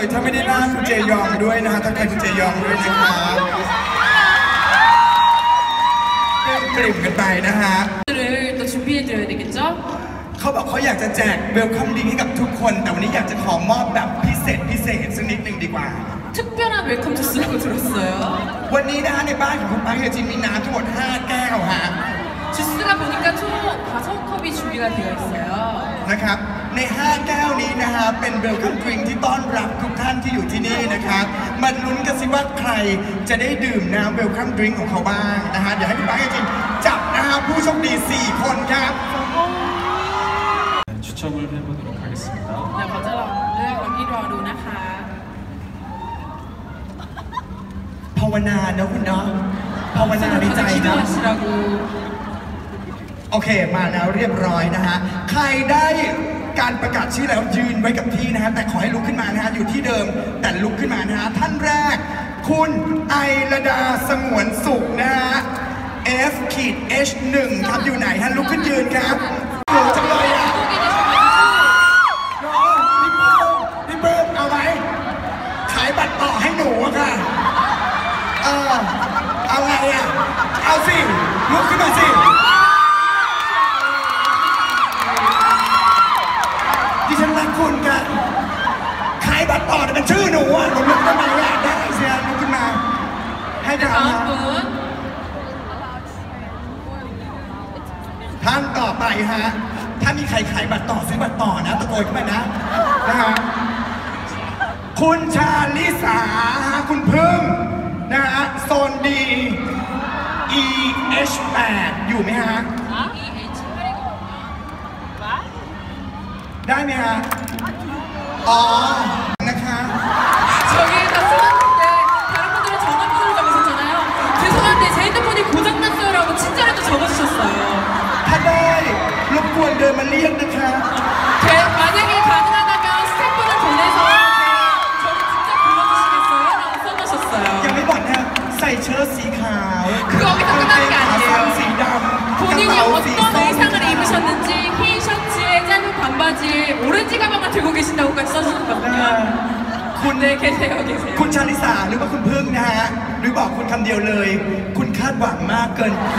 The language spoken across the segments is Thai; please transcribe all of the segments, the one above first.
ถ้าไม่ได้ล่าคุณเจยองด้วยนะฮะทักทายคุณเจยองด้วยนะครับกลิ่มกันไปนะฮะ 를또 준비해드려야 되겠죠? เขาบอกเขาอยากจะแจกเวลคัมดิ้งให้กับทุกคน แต่วันนี้อยากจะขอมอบแบบพิเศษพิเศษสักนิดหนึ่งดีกว่า 특별한 웰컴 주스라고 들었어요. วันนี้นะฮะในบ้านของคุณป้าเฮียจินมีน้ำทั้งหมด 5 แก้วฮะ 주스가 보니까 총 5컵이 준비가 되어 있어요. นะครับ ใน 5 แก้วนี้นะฮะเป็นเวลคัมดริงที่ต้อนรับทุกท่านที่อยู่ที่นี่นะครับมาลุ้นกันสิว่าใครจะได้ดื่มน้ำเวลคัมดริงของเขาบ้างนะฮะเดี๋ยวให้คุณป้าเฮียจินจับนะฮะผู้โชคดี 4 คนครับ 추첨을 해보도록 하겠습니다. เดี๋ยวเขาจะลองเลือกลองที่รอดูนะคะ ภาวนาเนอะคุณเนาะภาวนาในใจ 다들 นะ 기도하시라고 โอเค มาแล้วเรียบร้อยนะฮะ ใครได้ การประกาศชื่อแล้วยืนไว้กับที่นะฮะแต่ขอให้ลุกขึ้นมานะฮะอยู่ที่เดิมแต่ลุกขึ้นมานะฮะท่านแรก คุณไอระดาสงวนสุขนะฮะ F ขีด H 1ครับอยู่ไหนฮะลุกขึ้นยืนครับ ฮะ ถ้ามีใครขายบัตรต่อซื้อบัตรต่อนะตะโกนขึ้นมานะนะฮะคุณชาลิสาฮะคุณพึ่งนะฮะโซนดี E H 8 อยู่ไหมฮะ ได้ไหมฮะ อ๋อ รบกวนเดินมาเรียกนะคะ 제- 만약에 가능하다면 스태프를 보내서 제- 저를 직접 불러주시겠어요? 라고 써놓으셨어요. ยังไม่หมดนะใส่เชิ้ตสีขาว คือเอาไปทำงานกัน กางเกงขา เดียว สั้นสีดำกระ 본인이 เป๋าสี 어떤 ส้ม 의상을 입으셨는지 흰 셔츠에 짧은 반바지에 오렌지 가방을 들고 계신다고까지 써주셨거든요. คุณ 네, 계세요, 계세요. คุณชาลิสาหรือว่าคุณพึ่งนะฮะ หรือบอกคุณคำเดียวเลย คุณคาดหวังมากเกินไป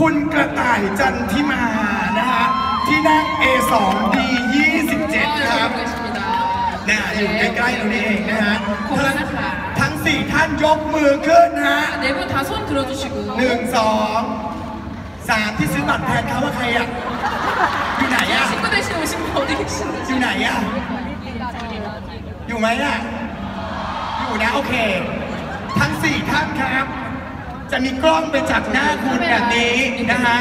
คุณกระต่ายจันทิมานะฮะที่นั่ง A2D27 ครับนะอยู่ใกล้ๆตรานี่เองนะฮะทั้งสี่ท่านยกมือขึ้นฮะหนึ่งสองสามที่ซื้อบัตรแทนเขาว่าใครอะอยู่ไหนอะอยู่ไหนอะอยู่ไหมอะอยู่นะโอเค ทั้งสี่ท่านครับ จะมีกล้องไปจับหน้าคุณแบบนี้นะฮะ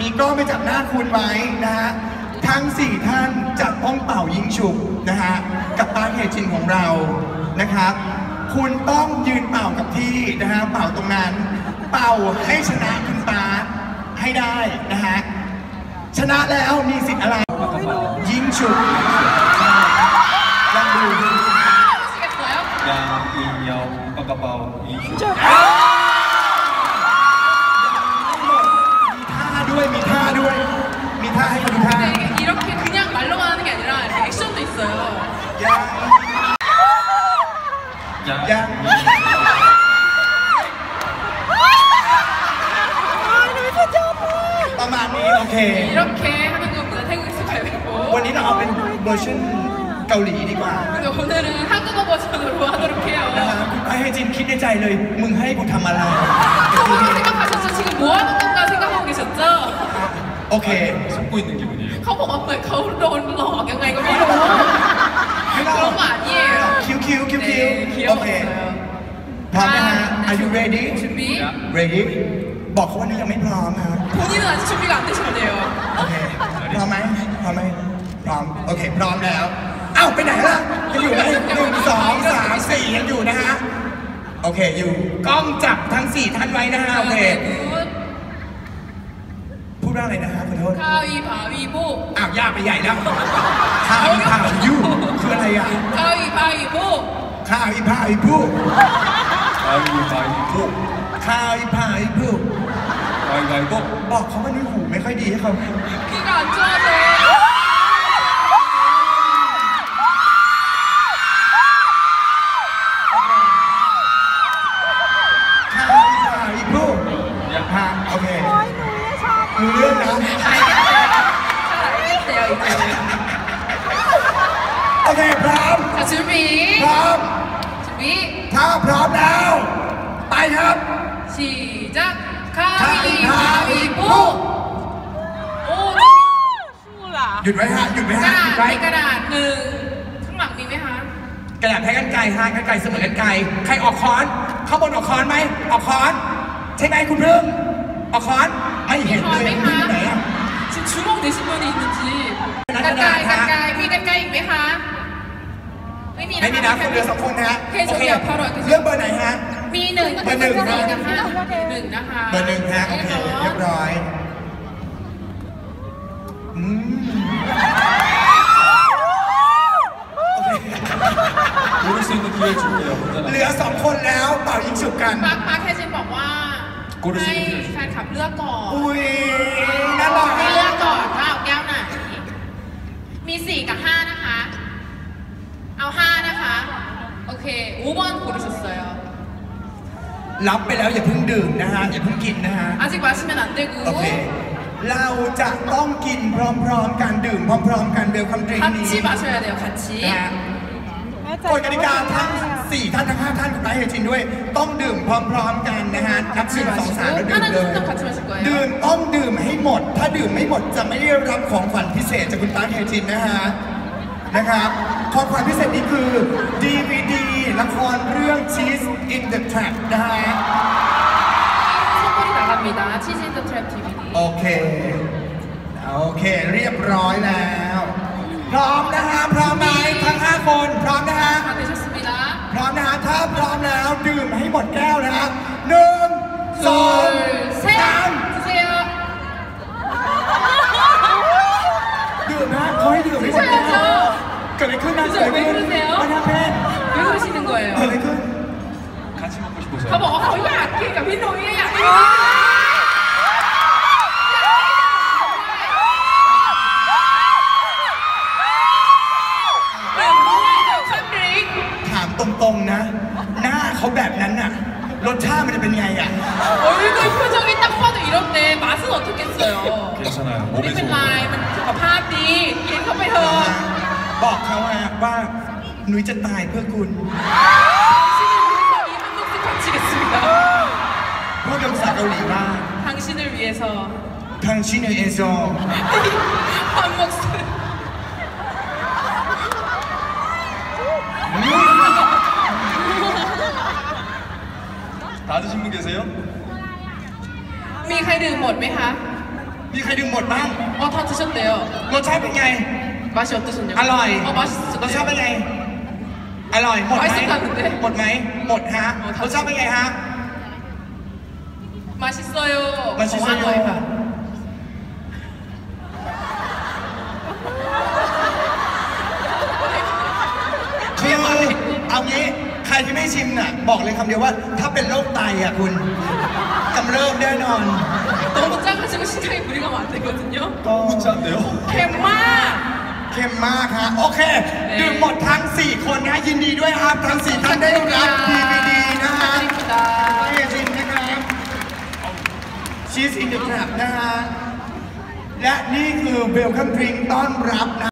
มีกล้องไปจับหน้าคุณไว้นะฮะ ทั้งสี่ท่านจะต้องเป่ายิงฉุกนะฮะ กับปาเฮจินของเรา นะครับ คุณต้องยืนเป่ากับที่นะฮะ เป่าตรงนั้น เป่าให้ชนะคุณปาให้ได้นะฮะ ชนะแล้วมีสิทธิ์อะไร ยิงฉุบยังดูยัอีเยาวกระเป๋าอีฉุบ 양 ยังประมาณนี้โอเค 이렇게 하는 것보다 태국에서 가위바위보. วันนี้เราเอาเป็นเวอร์ชันเกาหลีดีกว่า 근데 오늘은 한국어 버전으로 하도록 นะ 해요. ฮะคุณไอให้จินคิดในใจเลย มึงให้กูทำอะไร 저번에 생각하셨죠? 지금 뭐 하는 건가 생각하고 계셨죠? โอเค 속고 있는 기분이에요. เขาบอกว่าเหมือนเขาโดนหลอกยังไง โอเค 귀여웠어요. พร้อมนะฮะ 자, อา Are you ready 준비? ready บอกเขาว่านี่ยังไม่พร้อมฮะ 본인은 아직 준비가 안 되셨네요. โอเค พร้อมไหมพร้อมไหมพร้อม โอเค พร้อมแล้ว เอ้า ไปไหนล่ะยังอยู่ไหมหนึ่งสองสามสี่ยังอยู่นะฮะ โอเค อยู่ กล้องจับทั้งสี่ท่านไว้นะฮะ โอเค 네, 굿. พูดว่าอะไรนะฮะขอโทษ 가위바위보. อ้าวยากไปใหญ่แล้วข้าวอีพาอียูคืออะไรอ่ะ 가위바위보. ข้าอีพายผู้ไปอยู่ไปพุ๊ข้าอีพายผู้ไปไปก็บอกเขาว่านิ้หูไม่ค่อยดีให้เขาพี่ก่อนเจอเลยข้าวอีพายผู้อย่าพาโอเคหนูเลือกนะ ร้อม 자, 준비. พร้อม 준비. ถ้าพร้อมแล้ว ไปครับ 시작. 가위바위보. 가위바위보. 오, หยุดไว้ฮะ หยุดไว้ฮะ หยุด กระ ไว้ ดาษมีกระดาษหนึ่งข้างหลังมีไหมคะ กระดาษแพ้กันไกลฮะกันไกลเสมอกันไกล ใครออกค้อน ข้างบนออกค้อนไหม ออกค้อน ใช่ไหมคุณพึ่งออกค้อน ไม่ มี เห็น พอ เลย ไหม คุณ คะ พึ่งไหนอะ 지금 주먹 내신 분이 있는지 กระ กัน ดาษ ไกล ฮะ กัน ไกลมีกันไกลอีกไหมคะไม่มี ไม่มีนะคนเดียวสองคนนะฮะ โอเคจบเดียวพอหรอก เลือกเบอร์ไหนฮะ มีหนึ่ง เบอร์หนึ่ง สี่ นะ กับห้าหนึ่งนะคะ เบอร์หนึ่งฮะ โอเค เรียบร้อยอืมโอเค 고를 수 있는 기회를 줄게요 เหลื 혼자 อสองคนแล้วเป่ายิงฉุบกัน ปาร์คปาร์คแคชินบอกว่า โกรธสิ ให้แฟนคลับเลือกก่อน อุ้ยน่ารัก ให้เลือกก่อนว่าเอาแก้วไหนมีสี่กับห้านะคะ โอเค5번 고르셨어요 รับไปแล้วอย่าเพิ่งดื่มนะฮะ อย่าเพิ่งกินนะฮะ 아직 마시면 안 되고 โอเค เราจะต้องกินพร้อมๆกันดื่มพร้อมๆกันเวลคัมดริงนี้ 같이 마셔야 돼요 같이 นะฮะกฎกติกาทั้ง 4 ท่านทั้ง 5 ท่านคุณไบร์ทเฮจินด้วย ต้องดื่มพร้อมๆกันนะฮะนับห 같이 นึ่งสองสามแล้วดื่ม 하나 เลย 둘셋 같이 마실 거예요 ดื่มต้องดื่มให้หมด ถ้าดื่มไม่หมดจะไม่ได้รับของขวัญพิเศษจากคุณตาเฮจินนะฮะ นะครับ ของขวัญพิเศษนี้คือ DVD ละครเรื่อง Cheese in the Trap นะฮะ 선물이 나갑니다 치즈 인더 트랩 DVD โอเค โอเค เรียบร้อยแล้ว พร้อมนะฮะ พร้อมไหมทั้ง 5 คน พร้อมนะฮะ 다 되셨습니다 พร้อมนะฮะ ถ้าพร้อมแล้วดื่มให้หมดแก้วนะฮะ เกิดอะไรขึ้นนะเกิดอะไรขึ้น เดี๋ยว มันทำเพน 왜 그러시는 เกิด 거예요 อะไรขึ้น 같이 먹고 싶어서요 เขาบอกว่าเขาอยากกินกับพี่หนุ่ยอยากกินแบบนี้เดี๋ยวคันดริง ถามตรงๆนะ หน้าเขาแบบนั้นน่ะ รสชาติมันจะเป็นไงอ่ะ 얼굴 표정이 딱 ว่าว่าหนุยจะตายเพื่อคุณ 당신을 위해서 이 한몫을 바치겠습니다. พูดเป็นภาษาเกาหลีว่า 당신을 위해서 ทางชินเอโซ 한몫을. 다 드신 분 계세요? มีใครดื่มหมดไหมคะ มีใครดื่มหมดบ้าง 어, 다 드셨대요. รสชาติเป็นไง 맛이 어떠셨냐고? อร่อย 어, รสชาติ 맛있었대요. เป็นไง อร่อย หมดไหม 맛있었는데 หมดไหม หมดฮะ หมดค ร รับ สชาติเป็นไงฮะ 맛있어요. 맛있어요. 더 해봐. คือเอางี้ ใครที่ไม่ชิมน่ะ บอกเลยคำเดียวว่า ถ้าเป็นโรคไตอ่ะคุณกำเริบแน่นอน 너무 작아지고 신장에 무리가 안 되거든요. ก็ 진짜인데요? 갯마! เค็มมากฮะโอเค ดื่มหมดทั้ง 4 คนนะยินดีด้วยครับ ทั้ง 4 ท่านได้รับ DVD นะฮะเอจินนะครับชีสอินเดอะแครนะฮะ และนี่คือเบลคัมดริงต้อนรับนะ